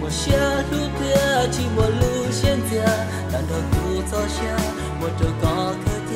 我下路的寂寞路线的，难道不坐下，我就高考的。